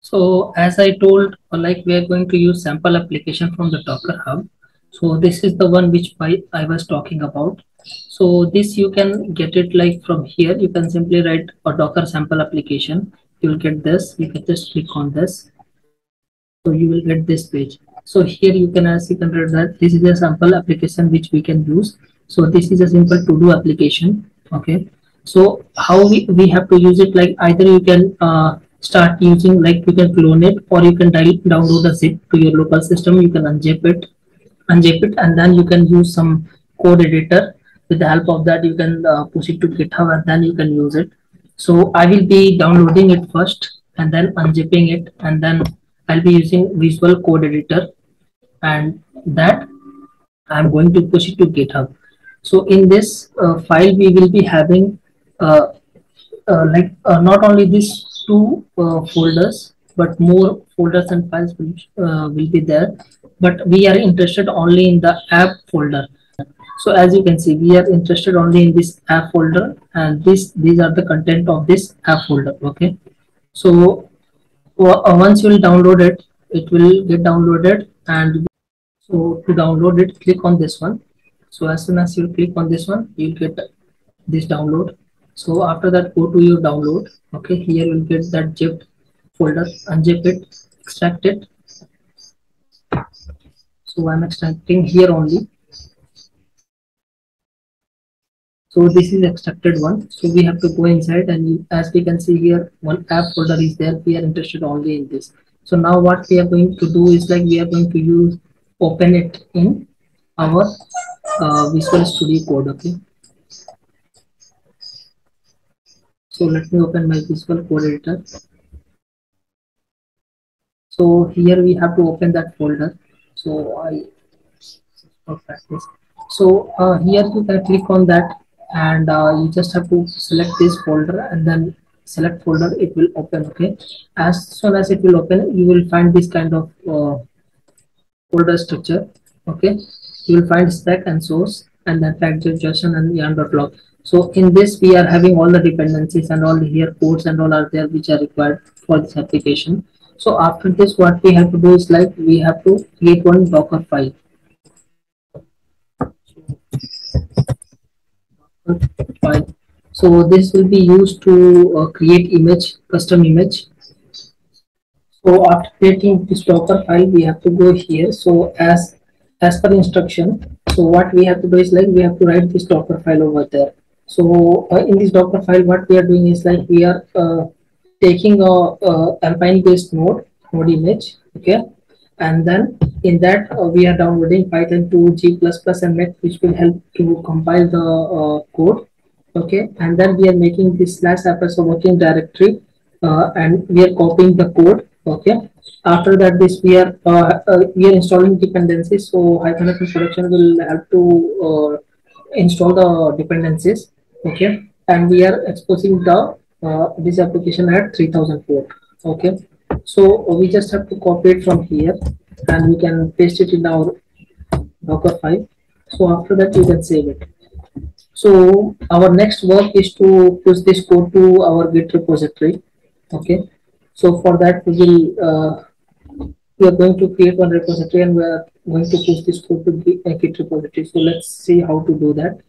So as I told, like we are going to use sample application from the Docker Hub. So this is the one which I, I was talking about. So this you can get it like from here. You can simply write a Docker sample application. You will get this. You can just click on this. So you will get this page. So here you can as you can read that this is a sample application which we can use. So this is a simple to do application. Okay. So how we, we have to use it like either you can uh, start using like you can clone it or you can download a zip to your local system. You can unzip it unzip it and then you can use some code editor. With the help of that you can uh, push it to github and then you can use it. So i will be downloading it first and then unzipping it and then i'll be using visual code editor. And that i'm going to push it to github. So in this uh, file we will be having uh, uh like uh, not only this two uh, folders, but more folders and files will, uh, will be there. But we are interested only in the app folder. So as you can see, we are interested only in this app folder and this these are the content of this app folder. Okay. So uh, once you will download it, it will get downloaded and so to download it, click on this one. So as soon as you click on this one, you'll get this download so after that go to your download. Okay here you'll get that zip folder unzip it extract it. So i'm extracting here only. So this is extracted one. So we have to go inside and as we can see here one app folder is there. We are interested only in this. So now what we are going to do is like we are going to use open it in our uh, visual studio code okay So let me open my Visual Code Editor. So here we have to open that folder. So I practice. So uh, here you can click on that and uh, you just have to select this folder and then select folder it will open okay as soon as it will open you will find this kind of uh, folder structure okay you will find stack and source and then factor and yarn.lock so in this, we are having all the dependencies and all the here codes and all are there which are required for this application. So after this, what we have to do is like we have to create one Docker file. So this will be used to uh, create image, custom image. So after creating this Docker file, we have to go here. So as as per instruction, so what we have to do is like we have to write this Docker file over there. So uh, in this Docker file, what we are doing is like we are uh, taking a, a Alpine based node, node image, okay, and then in that uh, we are downloading Python 2, G++ and Net, which will help to compile the uh, code, okay, and then we are making this slash fs a working directory, uh, and we are copying the code, okay. After that, this we are uh, we are installing dependencies, so Hypernet production will help to install the dependencies okay. And we are exposing the uh, this application at 3004 okay. So we just have to copy it from here and we can paste it in our docker file. So after that you can save it. So our next work is to push this code to our git repository. Okay. So for that we will uh, we are going to create one repository and we are going to push this code to the uh, git repository. So let's see how to do that